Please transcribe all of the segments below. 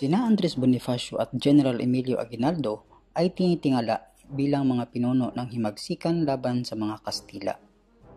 Sina Andres Bonifacio at General Emilio Aguinaldo ay tinitingala bilang mga pinuno ng himagsikan laban sa mga Kastila.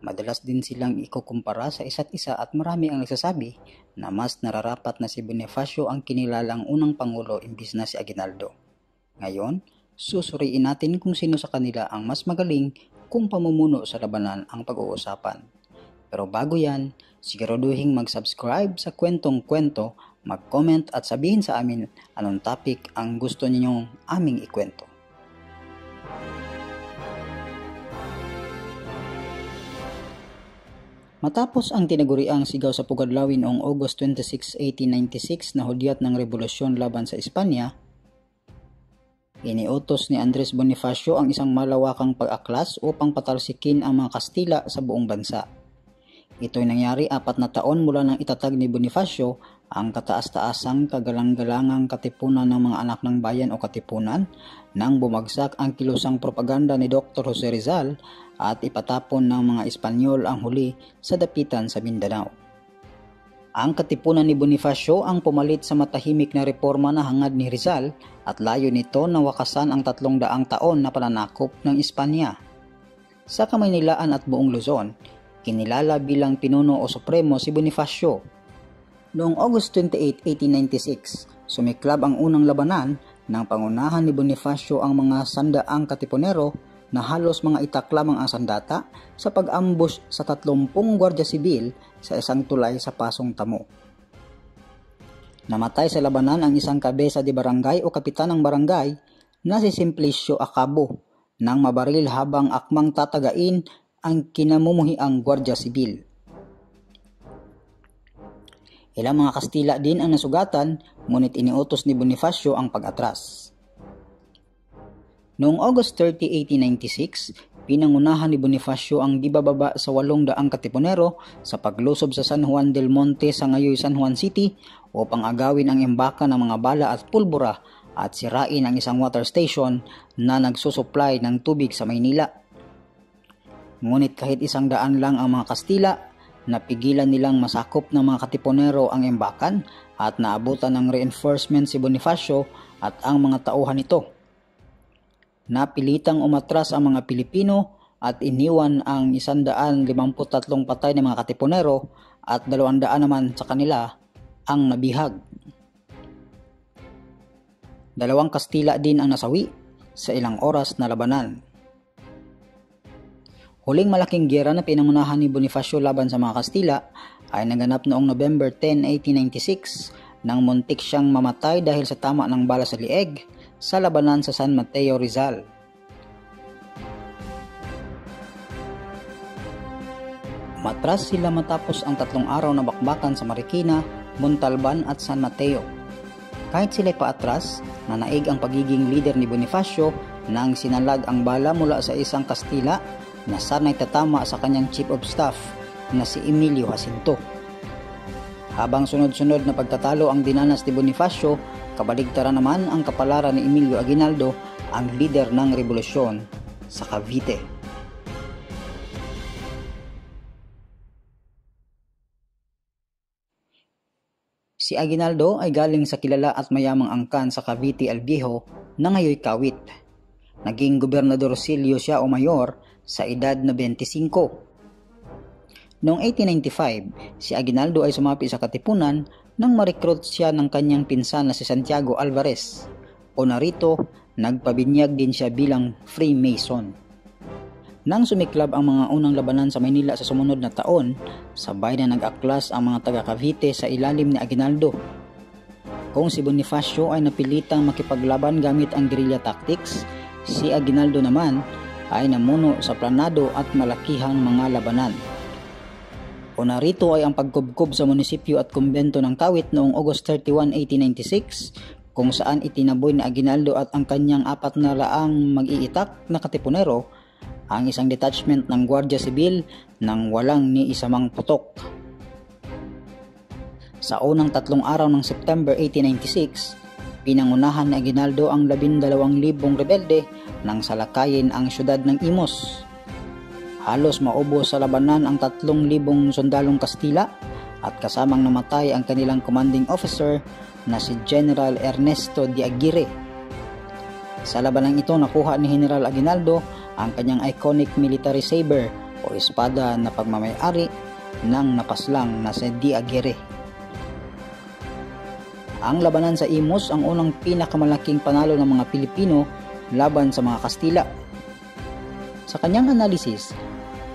Madalas din silang ikukumpara sa isa't isa at marami ang nagsasabi na mas nararapat na si Bonifacio ang kinilalang unang pangulo imbis na si Aguinaldo. Ngayon, susuriin natin kung sino sa kanila ang mas magaling kung pamumuno sa labanan ang pag-uusapan. Pero bago yan, siguraduhin mag-subscribe sa Kwentong Kwento mag-comment at sabihin sa amin anong topic ang gusto ninyong aming ikwento. Matapos ang tinaguriang sigaw sa Pugadlawin noong August 26, 1896 na hudyat ng revolusyon laban sa Espanya, iniutos ni Andres Bonifacio ang isang malawakang pag-aklas upang patalsikin ang mga Kastila sa buong bansa. Ito'y nangyari apat na taon mula nang itatag ni Bonifacio ang kataas-taasang kagalang-galangang katipunan ng mga anak ng bayan o katipunan nang bumagsak ang kilusang propaganda ni Dr. Jose Rizal at ipatapon ng mga Espanyol ang huli sa dapitan sa Mindanao. Ang katipunan ni Bonifacio ang pumalit sa matahimik na reforma na hangad ni Rizal at layo nito na wakasan ang tatlong daang taon na pananakop ng Espanya. Sa Kamaynilaan at buong Luzon, kinilala bilang pinuno o supremo si Bonifacio Noong August 28, 1896, sumiklab ang unang labanan ng pangunahan ni Bonifacio ang mga sandaang katipunero na halos mga itak lamang ang sandata sa pag-ambush sa 30 gwardya sibil sa isang tulay sa Pasong Tamo. Namatay sa labanan ang isang kabesa de barangay o kapitan ng barangay na si Simplicio Acabo nang mabaril habang akmang tatagain ang kinamumuhiang gwardya sibil. Ilang mga Kastila din ang nasugatan, ngunit iniutos ni Bonifacio ang pag-atras. Noong August 30, 1896, pinangunahan ni Bonifacio ang dibababa sa walong daang katipunero sa paglusob sa San Juan del Monte sa ngayoy San Juan City upang agawin ang embaka ng mga bala at pulbura at sirain ang isang water station na nagsusupply ng tubig sa Maynila. Ngunit kahit isang daan lang ang mga Kastila, Napigilan nilang masakop ng mga katipunero ang embakan at naabutan ng reinforcement si Bonifacio at ang mga tauhan nito. Napilitang umatras ang mga Pilipino at iniwan ang 153 patay na mga katipunero at 200 naman sa kanila ang nabihag. Dalawang Kastila din ang nasawi sa ilang oras na labanan. Huling malaking gera na pinangunahan ni Bonifacio laban sa mga Kastila ay naganap noong November 10, 1896 nang muntik siyang mamatay dahil sa tama ng bala sa lieg sa labanan sa San Mateo Rizal. Matras sila matapos ang tatlong araw na bakbakan sa Marikina, Montalban at San Mateo. Kahit sila'y paatras, nanaig ang pagiging leader ni Bonifacio nang sinalag ang bala mula sa isang Kastila na sana'y tatama sa kanyang chief of staff na si Emilio Jacinto. Habang sunod-sunod na pagtatalo ang dinanas ni Bonifacio, kabaligtaran naman ang kapalaran ni Emilio Aguinaldo ang leader ng revolusyon sa Cavite. Si Aguinaldo ay galing sa kilala at mayamang angkan sa Cavite El Viejo na ngayoy Kawit. Naging gobernador Silio siya o mayor sa edad na 25. Noong 1895, si Aguinaldo ay sumapi sa Katipunan nang ma-recruit siya ng kanyang pinsan na si Santiago Alvarez. O narito, nagpabinyag din siya bilang Freemason. Nang sumiklab ang mga unang labanan sa Maynila sa sumunod na taon, sabay na nag-aklas ang mga taga Cavite sa ilalim ni Aguinaldo. Kung si Bonifacio ay napilitang makipaglaban gamit ang guerrilla tactics, si Aguinaldo naman ay namuno sa planado at malakihang mga labanan. O narito ay ang pagkubkob sa munisipyo at kumbento ng Kawit noong August 31, 1896 kung saan itinaboy ni Aguinaldo at ang kanyang apat na laang mag-iitak na katipunero ang isang detachment ng Guardia Sibil nang walang ni isamang putok. Sa unang tatlong araw ng September 1896, pinangunahan ni Aguinaldo ang 12,000 rebelde nang salakayin ang syudad ng Imos. Halos maubos sa labanan ang 3,000 sundalong Kastila at kasamang namatay ang kanilang commanding officer na si General Ernesto de Aguirre. Sa labanang ito nakuha ni General Aguinaldo ang kanyang iconic military saber o espada na pagmamayari ng napaslang na si de Aguirre. Ang labanan sa Imus ang unang pinakamalaking panalo ng mga Pilipino laban sa mga Kastila. Sa kanyang analisis,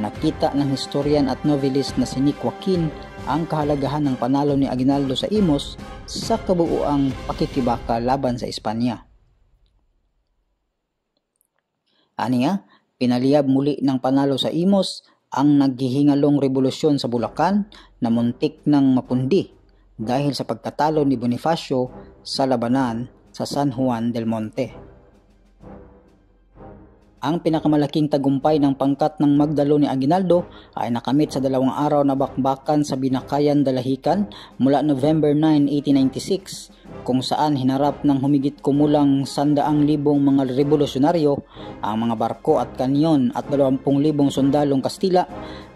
Nakita ng historian at novelist na si Nick Joaquin ang kahalagahan ng panalo ni Aguinaldo sa Imos sa kabuuang pakikibaka laban sa Espanya. Aniya, pinaliyab muli ng panalo sa Imos ang naghihingalong revolusyon sa Bulacan na muntik ng mapundi dahil sa pagkatalo ni Bonifacio sa labanan sa San Juan del Monte. Ang pinakamalaking tagumpay ng pangkat ng Magdalo ni Aguinaldo ay nakamit sa dalawang araw na bakbakan sa Binakayan Dalahican mula November 9, 1896 kung saan hinarap ng humigit kumulang sandaang libong mga revolusyonaryo ang mga barko at kanyon at dalawampung libong sundalong Kastila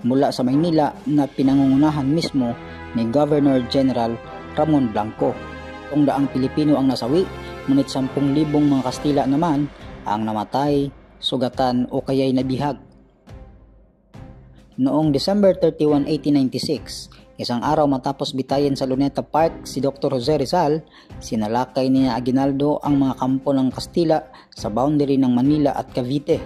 mula sa Maynila na pinangungunahan mismo ni Governor General Ramon Blanco. Kung daang Pilipino ang nasawi, ngunit sampung libong mga Kastila naman ang namatay sugatan o kaya'y nabihag. Noong December 31, 1896, isang araw matapos bitayin sa Luneta Park si Dr. Jose Rizal, sinalakay ni Aguinaldo ang mga kampo ng Kastila sa boundary ng Manila at Cavite.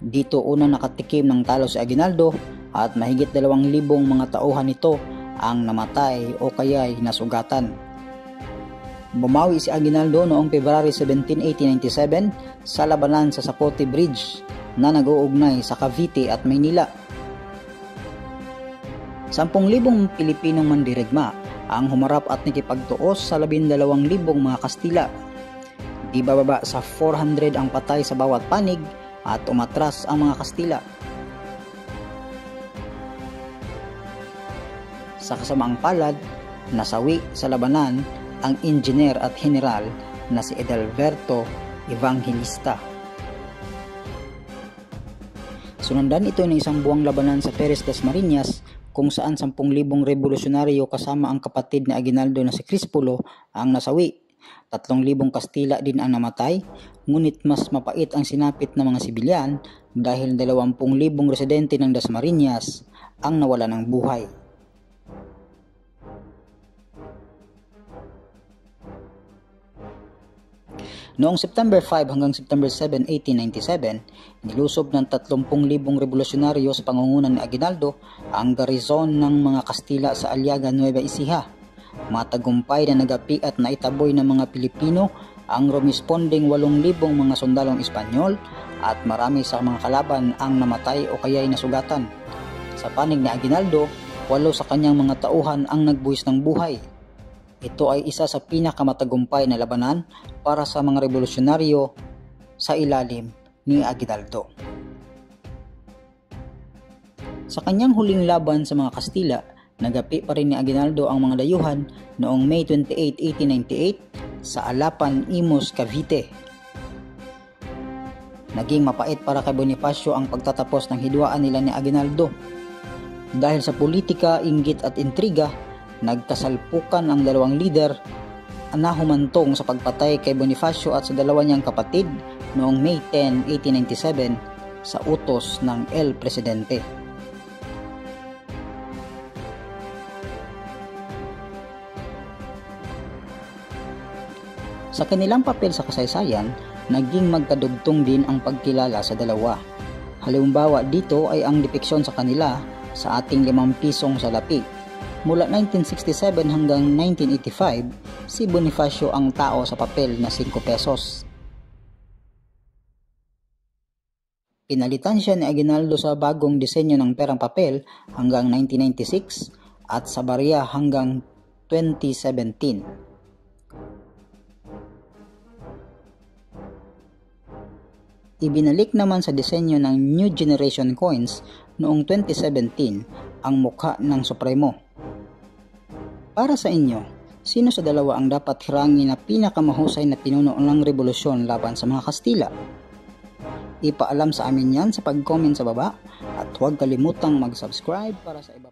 Dito una nakatikim ng talo si Aguinaldo at mahigit dalawang libong mga tauhan nito ang namatay o kaya'y nasugatan. Bumawi si Aguinaldo noong February 17, 1897 sa labanan sa Sapote Bridge na nag-uugnay sa Cavite at Maynila. 10,000 Pilipinong mandirigma ang humarap at nakipagtuos sa 12,000 mga Kastila. Di bababa sa 400 ang patay sa bawat panig at umatras ang mga Kastila. Sa kasamaang palad, nasawi sa labanan ang engineer at general na si Edalberto Evangelista. Sunundan ito ng isang buwang labanan sa Perez das Marinas kung saan 10,000 revolusyonaryo kasama ang kapatid ni Aguinaldo na si Crispulo ang nasawi. 3,000 Kastila din ang namatay, ngunit mas mapait ang sinapit ng mga sibilyan dahil 20,000 residente ng Dasmariñas ang nawala ng buhay. Noong September 5 hanggang September 7, 1897, nilusob ng 30,000 revolusyonaryo sa pangungunan ni Aguinaldo ang garizon ng mga Kastila sa Aliaga Nueva Ecija. Matagumpay na nagapi at naitaboy ng mga Pilipino ang rumisponding 8,000 mga sundalong Espanyol at marami sa mga kalaban ang namatay o kaya'y nasugatan. Sa panig ni Aguinaldo, walo sa kanyang mga tauhan ang nagbuwis ng buhay ito ay isa sa pinakamatagumpay na labanan para sa mga revolusyonaryo sa ilalim ni Aguinaldo. Sa kanyang huling laban sa mga Kastila, nagapi pa rin ni Aguinaldo ang mga dayuhan noong May 28, 1898 sa Alapan, Imus, Cavite. Naging mapait para kay Bonifacio ang pagtatapos ng hidwaan nila ni Aguinaldo. Dahil sa politika, inggit at intriga, Nagkasalpukan ang dalawang lider na humantong sa pagpatay kay Bonifacio at sa dalawa niyang kapatid noong May 10, 1897 sa utos ng El Presidente. Sa kanilang papel sa kasaysayan, naging magkadugtong din ang pagkilala sa dalawa. Halimbawa dito ay ang depiksyon sa kanila sa ating limang pisong salapi Mula 1967 hanggang 1985, si Bonifacio ang tao sa papel na 5 pesos. Pinalitan siya ni Aguinaldo sa bagong disenyo ng perang papel hanggang 1996 at sa barya hanggang 2017. Ibinalik naman sa disenyo ng New Generation Coins noong 2017 ang mukha ng Supremo para sa inyo, sino sa dalawa ang dapat hirangin na pinakamahusay na pinuno ng revolusyon laban sa mga Kastila? Ipaalam sa amin yan sa pag-comment sa baba at huwag kalimutang mag-subscribe para sa iba